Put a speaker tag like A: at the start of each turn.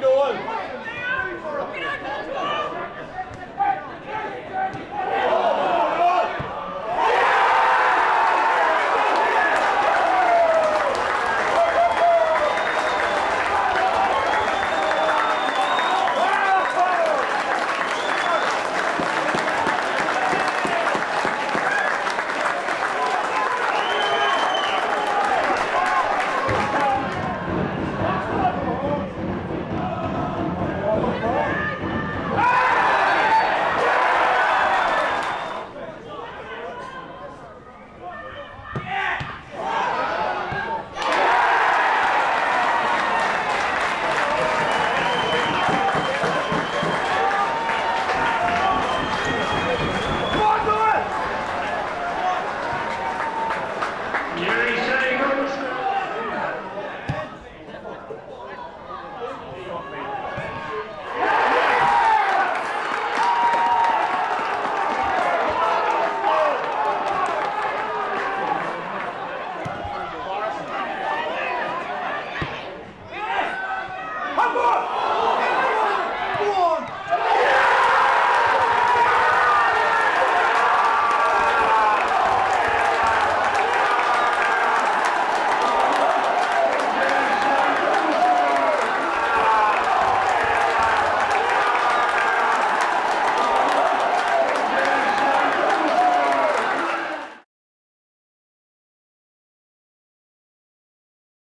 A: doing?